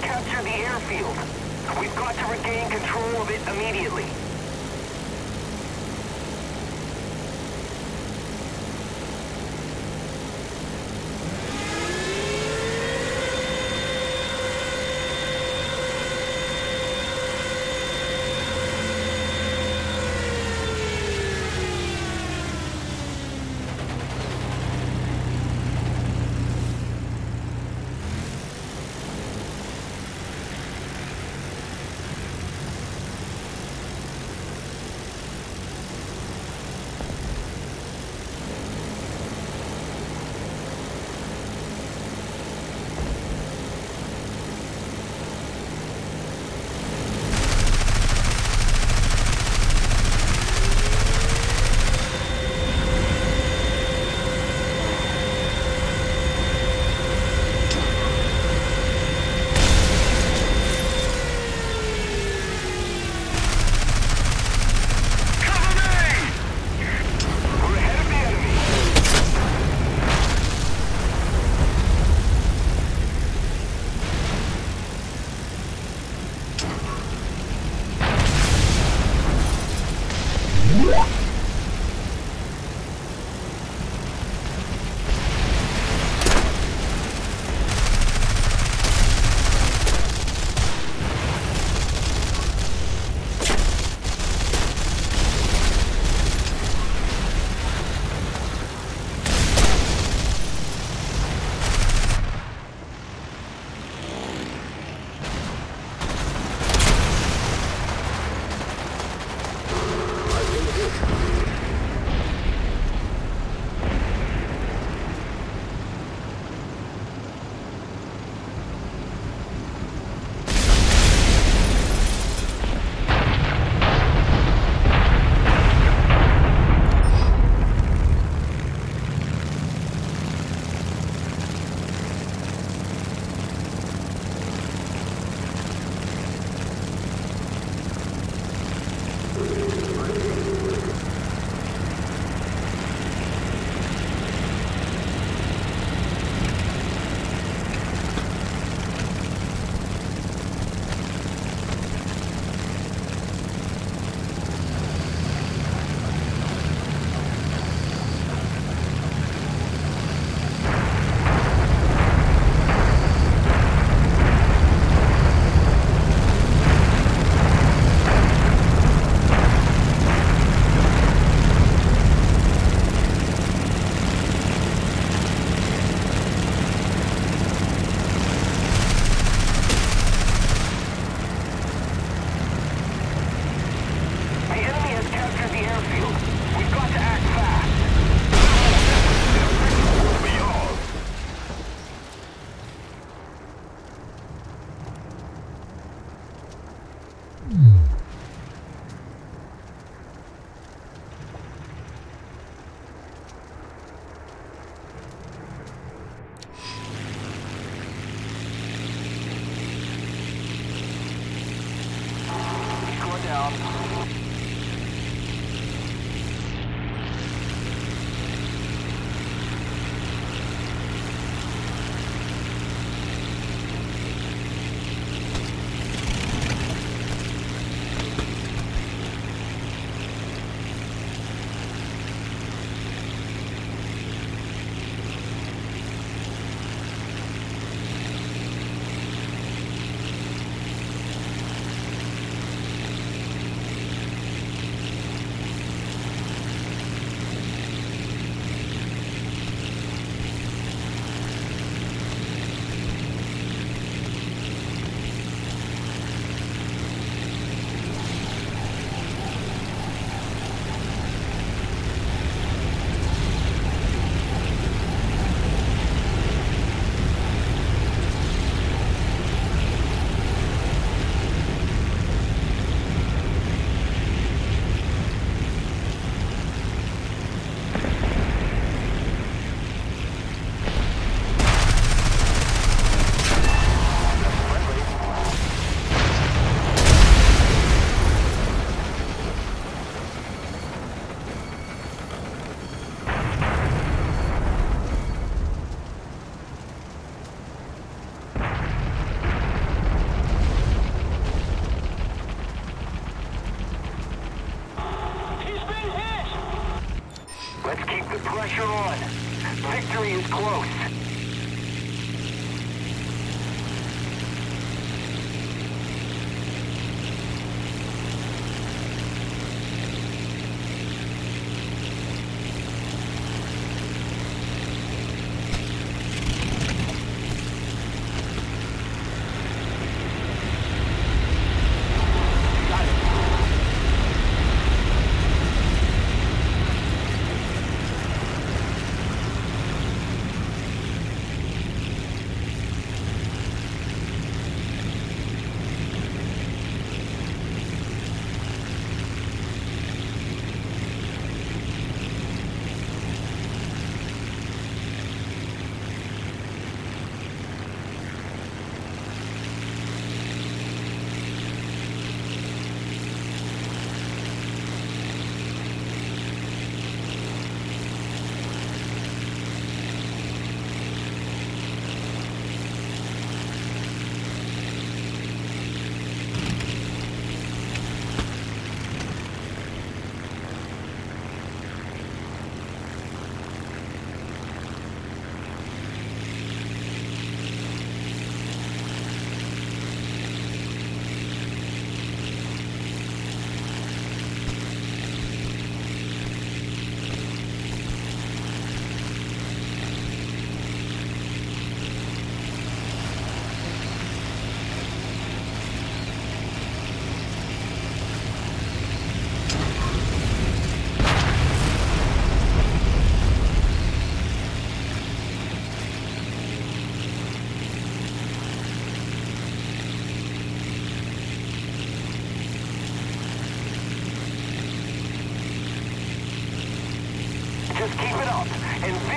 capture the airfield. We've got to regain control of it immediately.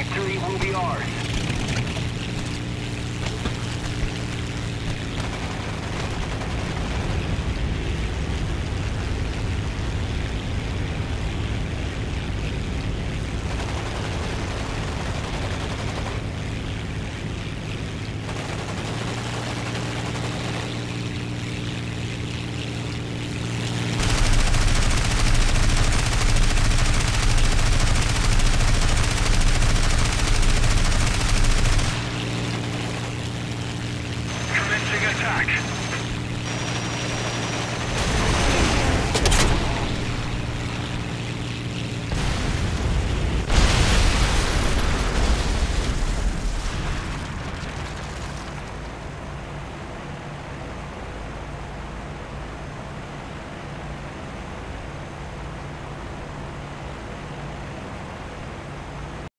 Victory will be ours.